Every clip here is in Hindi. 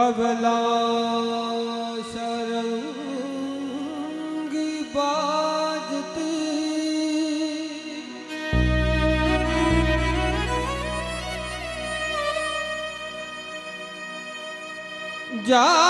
कबला सरंगी बाजती। जा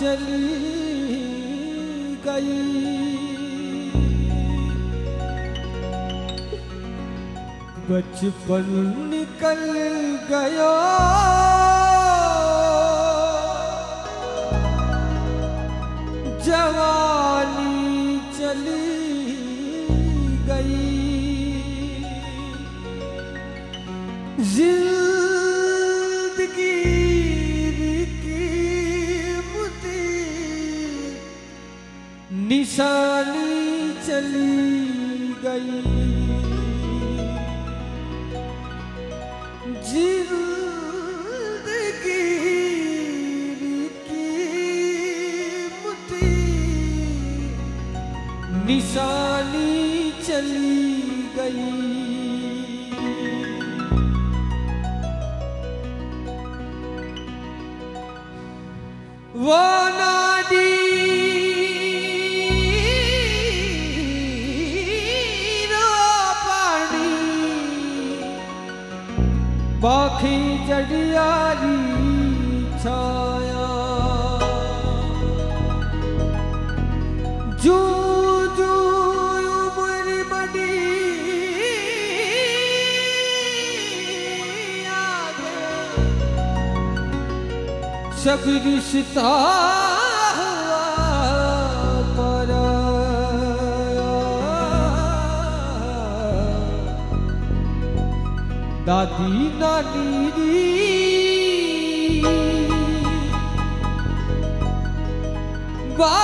चली गई। बचपन निकल गयो। निशानी चली गई। ज़िंदगी मुती निशानी चली गई। वो नादी बाखी जड़ियारी छाया। जू जू उमर बड़ी सब रिश्ता दादी नानी दी बा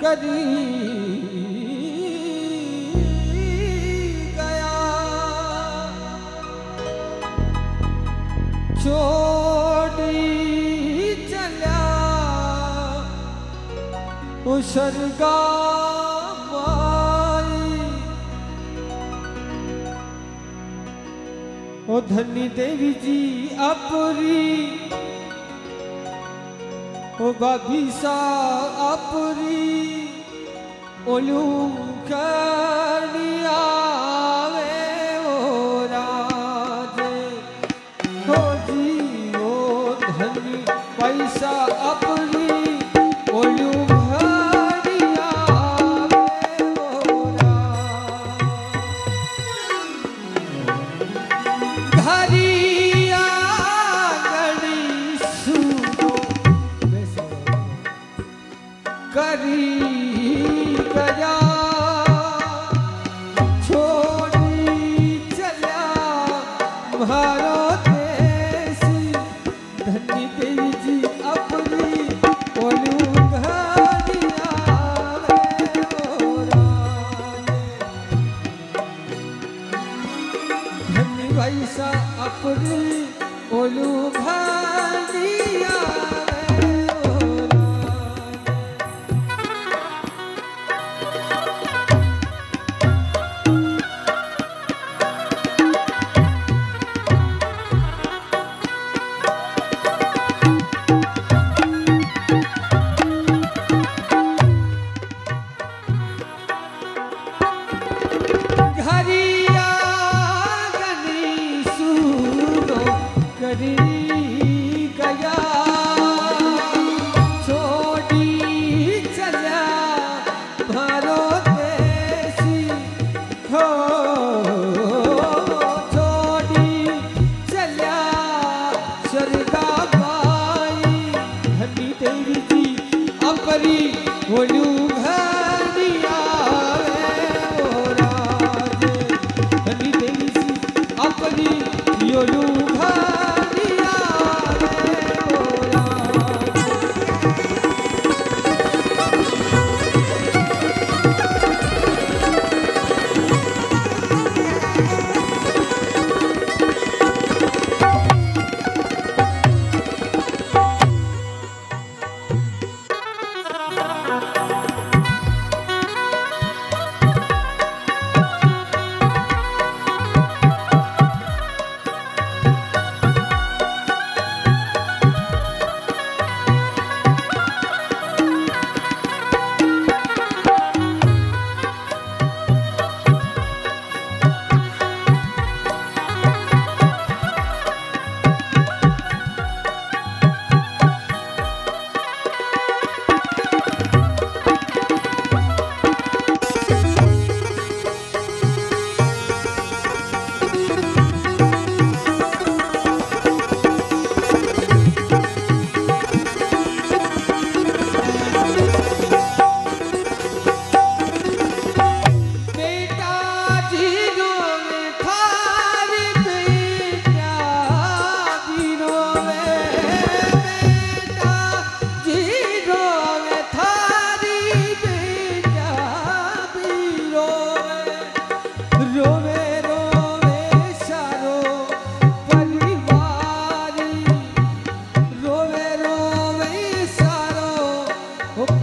करी गया। छोड़ी चला। उसरगा ओ धनी देवी जी अपरी। ओ बाबी सा अपरी। olhou um cali a भारा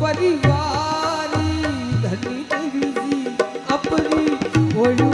परिवारी धनी देवी जी अपनी ओयू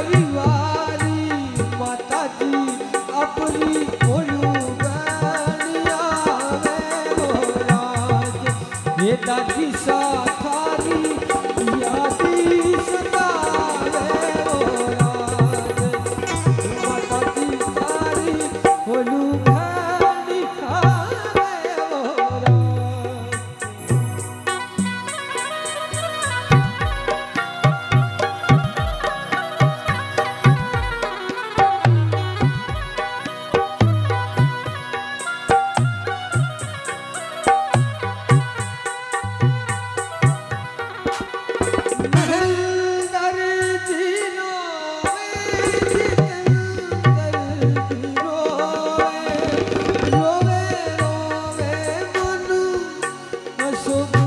Hallelujah. Super.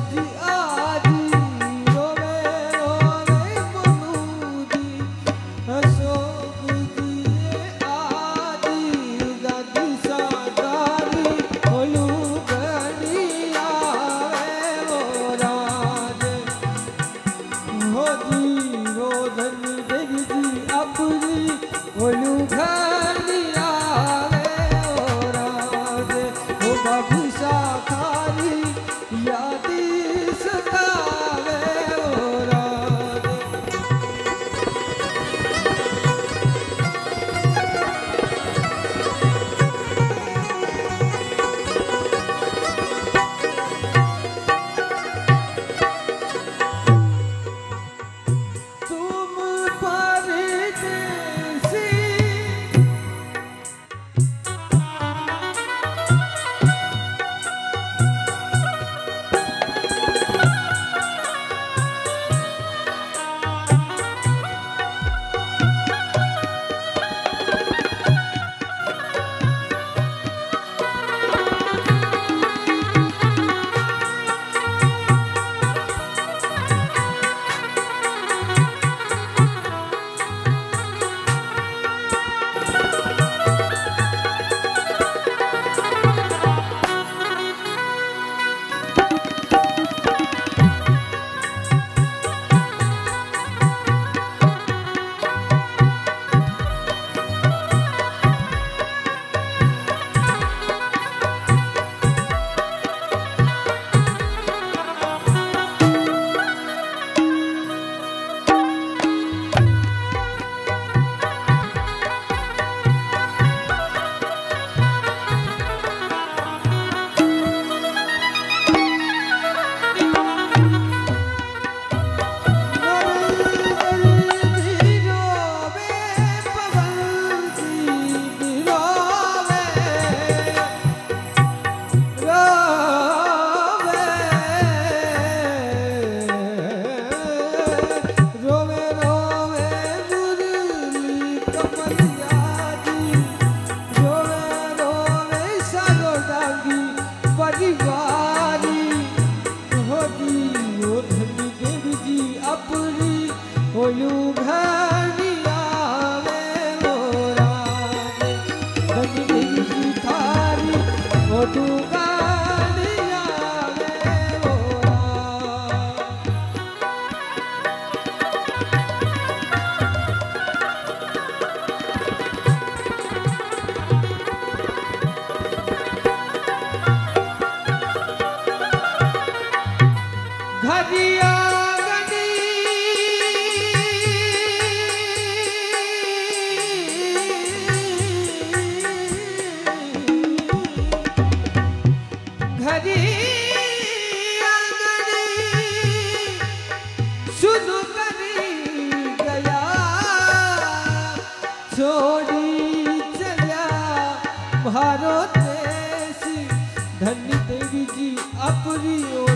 धन्य देवी जी अपनी ओलू